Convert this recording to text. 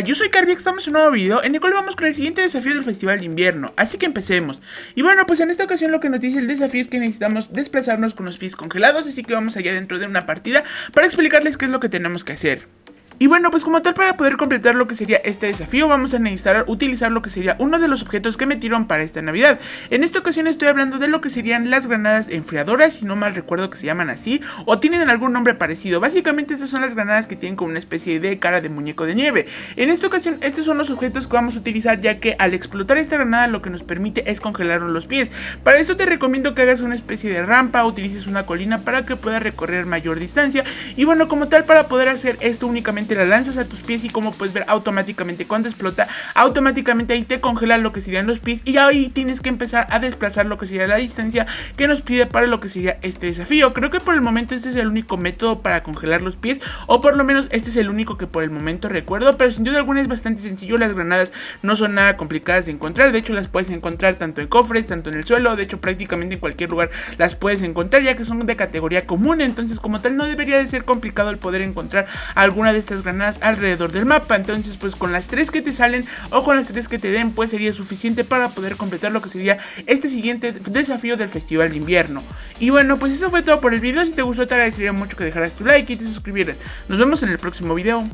Yo soy Carby, estamos en un nuevo video en el cual vamos con el siguiente desafío del Festival de Invierno, así que empecemos. Y bueno, pues en esta ocasión lo que nos dice el desafío es que necesitamos desplazarnos con los pies congelados, así que vamos allá dentro de una partida para explicarles qué es lo que tenemos que hacer. Y bueno, pues como tal para poder completar lo que sería este desafío vamos a necesitar utilizar lo que sería uno de los objetos que metieron para esta navidad. En esta ocasión estoy hablando de lo que serían las granadas enfriadoras, si no mal recuerdo que se llaman así, o tienen algún nombre parecido. Básicamente estas son las granadas que tienen como una especie de cara de muñeco de nieve. En esta ocasión estos son los objetos que vamos a utilizar ya que al explotar esta granada lo que nos permite es congelar los pies. Para esto te recomiendo que hagas una especie de rampa, utilices una colina para que puedas recorrer mayor distancia. Y bueno, como tal para poder hacer esto únicamente la lanzas a tus pies y como puedes ver automáticamente cuando explota, automáticamente ahí te congela lo que serían los pies y ahí tienes que empezar a desplazar lo que sería la distancia que nos pide para lo que sería este desafío. Creo que por el momento este es el único método para congelar los pies o por lo menos este es el único que por el momento recuerdo, pero sin duda alguna es bastante sencillo, las granadas no son nada complicadas de encontrar, de hecho las puedes encontrar tanto en cofres, tanto en el suelo, de hecho prácticamente en cualquier lugar las puedes encontrar ya que son de categoría común, entonces como tal no debería de ser complicado el poder encontrar alguna de estas granadas alrededor del mapa. Entonces, pues con las tres que te salen o con las tres que te den, pues sería suficiente para poder completar lo que sería este siguiente desafío del Festival de Invierno. Y bueno, pues eso fue todo por el video. Si te gustó, te agradecería mucho que dejaras tu like y te suscribieras. Nos vemos en el próximo video.